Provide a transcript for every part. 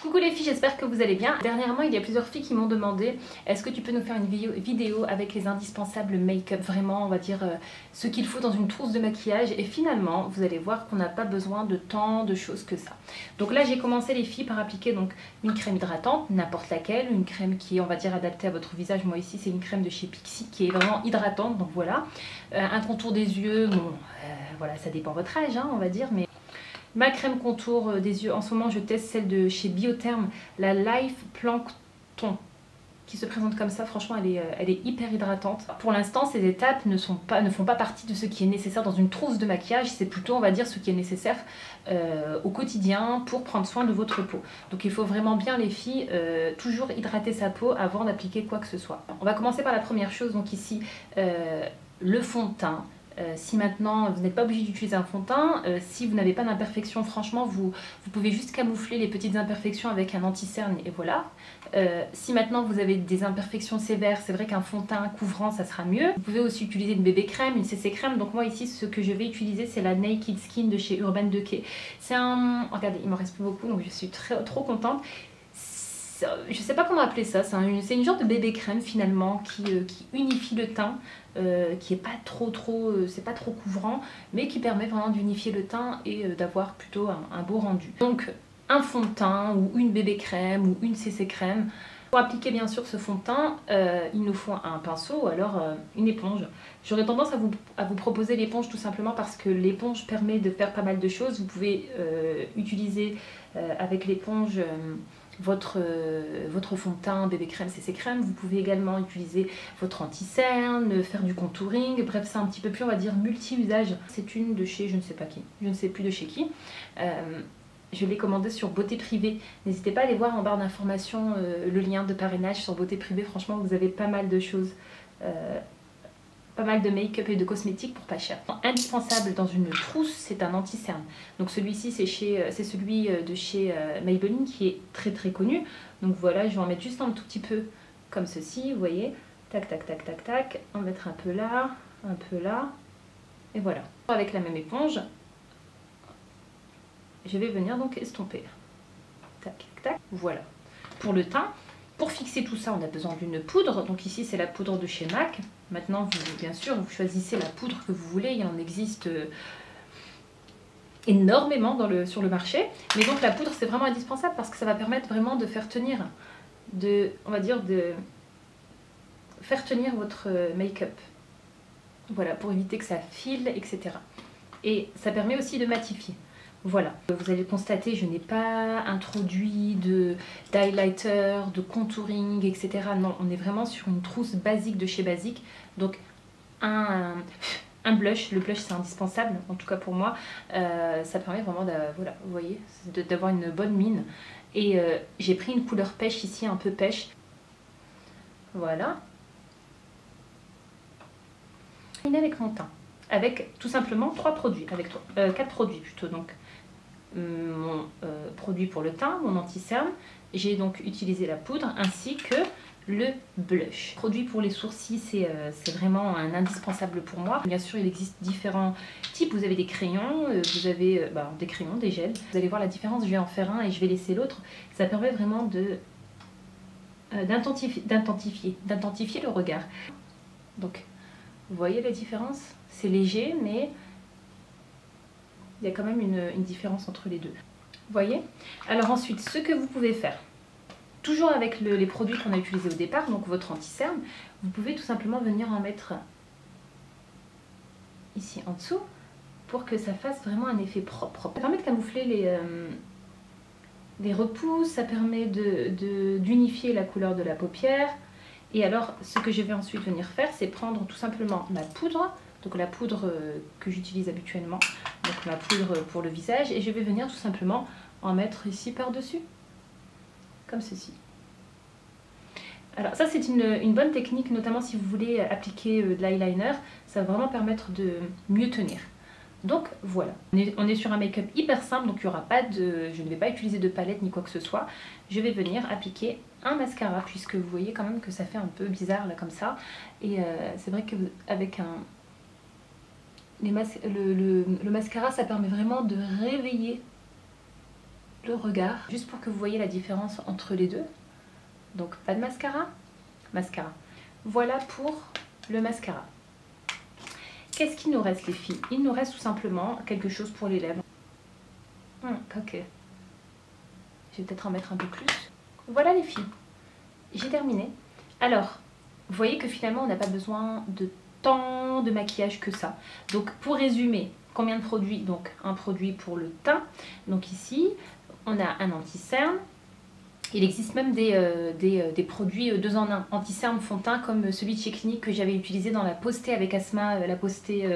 Coucou les filles, j'espère que vous allez bien. Dernièrement, il y a plusieurs filles qui m'ont demandé est-ce que tu peux nous faire une vidéo, avec les indispensables make-up, vraiment, on va dire, euh, ce qu'il faut dans une trousse de maquillage. Et finalement, vous allez voir qu'on n'a pas besoin de tant de choses que ça. Donc là, j'ai commencé les filles par appliquer donc une crème hydratante, n'importe laquelle, une crème qui est, on va dire, adaptée à votre visage. Moi ici, c'est une crème de chez Pixi qui est vraiment hydratante, donc voilà. Euh, un contour des yeux, bon, euh, voilà, ça dépend votre âge, hein, on va dire, mais Ma crème contour euh, des yeux, en ce moment je teste celle de chez Biotherm, la Life Plankton qui se présente comme ça, franchement elle est, euh, elle est hyper hydratante. Pour l'instant ces étapes ne, font pas partie de ce qui est nécessaire dans une trousse de maquillage, c'est plutôt on va dire ce qui est nécessaire euh, au quotidien pour prendre soin de votre peau. Donc il faut vraiment bien les filles toujours hydrater sa peau avant d'appliquer quoi que ce soit. On va commencer par la première chose, donc ici le fond de teint. Euh, si maintenant vous n'êtes pas obligé d'utiliser un fond de teint, euh, si vous n'avez pas d'imperfection, franchement vous, pouvez juste camoufler les petites imperfections avec un anti-cerne et voilà. Euh, si maintenant vous avez des imperfections sévères, c'est vrai qu'un fond de teint couvrant ça sera mieux. Vous pouvez aussi utiliser une bébé crème, une CC crème. Donc moi ici ce que je vais utiliser c'est la Naked Skin de chez Urban Decay. C'est un... Regardez il m'en reste plus beaucoup donc je suis trop contente je sais pas comment appeler ça, c'est une, genre de bébé crème finalement qui, qui unifie le teint. Euh, qui est pas trop trop, euh, c'est pas trop couvrant, mais qui permet vraiment d'unifier le teint et euh, d'avoir plutôt un, beau rendu. Donc un fond de teint ou une bébé crème ou une CC crème. Pour appliquer bien sûr ce fond de teint, il nous faut un pinceau ou alors une éponge. J'aurais tendance à vous, à vous proposer l'éponge tout simplement parce que l'éponge permet de faire pas mal de choses. Vous pouvez utiliser avec l'éponge votre, euh, votre fond de teint bébé crème CC crème. Vous pouvez également utiliser votre anti-cerne, faire du contouring. Bref, c'est un petit peu plus, on va dire, multi-usage. C'est une de chez je ne sais pas qui, je ne sais plus de chez qui. Euh, je l'ai commandée sur Beauté Privée. N'hésitez pas à aller voir en barre d'informations euh, le lien de parrainage sur Beauté Privée. Franchement, vous avez pas mal de choses pas mal de make-up et de cosmétiques pour pas cher. Indispensable dans une trousse, c'est un anti-cerne. Donc celui-ci, c'est euh, celui euh, de chez euh, Maybelline qui est très très connu. Donc voilà, je vais en mettre juste un tout petit peu comme ceci, vous voyez. Tac, tac, tac, tac, tac. En mettre un peu là, un peu là. Et voilà. Avec la même éponge, je vais venir donc estomper. Tac, tac, tac. Voilà. Pour le teint, pour fixer tout ça, on a besoin d'une poudre. Donc ici, c'est la poudre de chez MAC. Maintenant, bien sûr, vous choisissez la poudre que vous voulez. Il en existe euh, énormément sur le marché. Mais donc la poudre, c'est vraiment indispensable parce que ça va permettre vraiment de faire tenir, de, on va dire, de faire tenir votre euh, make-up. Voilà, pour éviter que ça file, etc. Et ça permet aussi de matifier. Voilà, vous allez constater, je n'ai pas introduit de d'highlighter, de contouring, etc. Non, on est vraiment sur une trousse basique de chez Basique. Donc un, blush, le blush c'est indispensable, en tout cas pour moi. Euh, ça permet vraiment, voilà, d'avoir une bonne mine. Et euh, j'ai pris une couleur pêche ici, un peu pêche. Voilà. Avec mon teint avec tout simplement trois produits avec euh, quatre produits plutôt donc mon euh, produit pour le teint, mon anti-cerne. J'ai donc utilisé la poudre ainsi que le blush. Produit pour les sourcils, euh, c'est vraiment un indispensable pour moi. Bien sûr, il existe différents types. Vous avez des crayons, euh, vous avez bah, des crayons, des gels. Vous allez voir la différence, je vais en faire un et je vais laisser l'autre. Ça permet vraiment de le regard. Donc, vous voyez la différence? C'est léger, mais il y a quand même une, différence entre les deux. Vous voyez? Alors ensuite, ce que vous pouvez faire, toujours avec les produits qu'on a utilisés au départ, donc votre anti-cerne, vous pouvez tout simplement venir en mettre ici en dessous pour que ça fasse vraiment un effet propre. Ça permet de camoufler les, euh, repousses, ça permet d'unifier de, la couleur de la paupière. Et alors, ce que je vais ensuite venir faire, c'est prendre tout simplement ma poudre, donc la poudre euh, que j'utilise habituellement, donc ma poudre pour le visage, et je vais venir tout simplement en mettre ici par-dessus, comme ceci. Alors ça c'est une, bonne technique, notamment si vous voulez appliquer euh, de l'eyeliner, ça va vraiment permettre de mieux tenir. Donc voilà, on est, sur un make-up hyper simple, donc il n'y aura pas de... Je ne vais pas utiliser de palette ni quoi que ce soit. Je vais venir appliquer un mascara, puisque vous voyez quand même que ça fait un peu bizarre là comme ça. Et euh, c'est vrai qu'avec un, le, mascara, ça permet vraiment de réveiller le regard, juste pour que vous voyez la différence entre les deux. Donc pas de mascara, mascara. Voilà pour le mascara. Qu'est-ce qu'il nous reste les filles? Il nous reste tout simplement quelque chose pour les lèvres. Hum, ok. Je vais peut-être en mettre un peu plus. Voilà les filles. J'ai terminé. Alors, vous voyez que finalement on n'a pas besoin de tant de maquillage que ça. Donc pour résumer, combien de produits? Donc un produit pour le teint. Donc ici, on a un anti-cerne, il existe même des, euh, euh, produits euh, deux en un, anti-cerne fond teint comme celui de chez Clinique que j'avais utilisé dans la postée avec Asma, la postée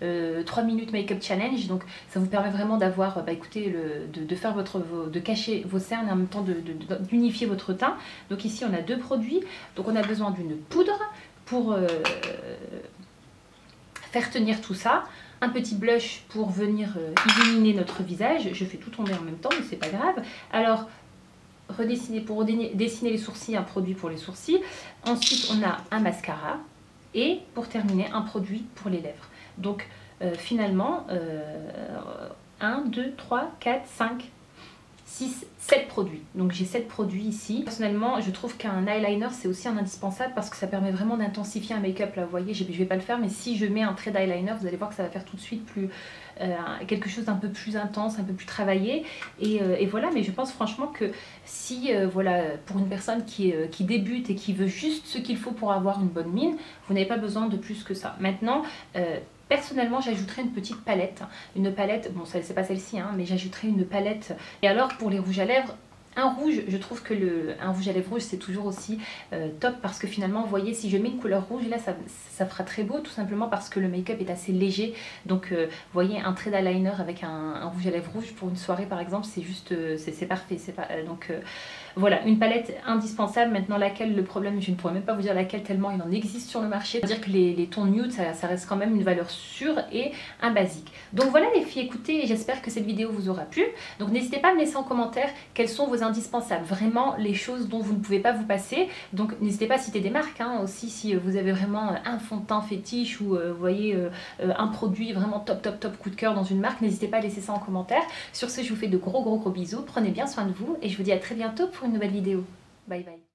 3 minutes make-up challenge. Donc ça vous permet vraiment d'avoir, bah, écoutez, de, faire votre, de cacher vos cernes et en même temps d'unifier votre teint. Donc ici on a deux produits. Donc on a besoin d'une poudre pour faire tenir tout ça un petit blush pour venir illuminer notre visage. Je fais tout tomber en même temps, mais c'est pas grave. Alors, redessiner pour dessiner les sourcils, un produit pour les sourcils. Ensuite, on a un mascara et pour terminer, un produit pour les lèvres. Donc euh, finalement, 1, 2, 3, 4, 5, 6, 7 produits. Donc j'ai 7 produits ici. Personnellement, je trouve qu'un eyeliner, c'est aussi un indispensable parce que ça permet vraiment d'intensifier un make-up. Là, vous voyez, je vais pas le faire, mais si je mets un trait d'eyeliner, vous allez voir que ça va faire tout de suite plus euh, quelque chose d'un peu plus intense, un peu plus travaillé. Et, euh, voilà, mais je pense franchement que si, euh, voilà, pour une personne qui débute et qui veut juste ce qu'il faut pour avoir une bonne mine, vous n'avez pas besoin de plus que ça. Maintenant, Personnellement, j'ajouterais une petite palette. Une palette, bon, c'est pas celle-ci, hein, mais j'ajouterais une palette. Et alors, pour les rouges à lèvres, un rouge, je trouve que le, un rouge à lèvres rouge c'est toujours aussi euh, top parce que finalement, vous voyez, si je mets une couleur rouge, là ça, fera très beau tout simplement parce que le make-up est assez léger. Donc, euh, vous voyez, un trait d'eyeliner avec un, rouge à lèvres rouge pour une soirée par exemple, c'est juste, euh, c'est parfait. Pas, donc, voilà, une palette indispensable. Maintenant, laquelle, le problème, je ne pourrais même pas vous dire laquelle tellement il en existe sur le marché. dire que les, tons nude, ça, reste quand même une valeur sûre et un basique. Donc voilà les filles, écoutez, j'espère que cette vidéo vous aura plu. Donc n'hésitez pas à me laisser en commentaire quels sont vos indispensables, vraiment les choses dont vous ne pouvez pas vous passer. Donc n'hésitez pas à citer des marques hein, aussi si vous avez vraiment un fond de teint fétiche ou euh, vous voyez euh, euh, un produit vraiment top top top coup de cœur dans une marque. N'hésitez pas à laisser ça en commentaire. Sur ce, je vous fais de gros gros gros bisous. Prenez bien soin de vous et je vous dis à très bientôt pour une nouvelle vidéo. Bye bye.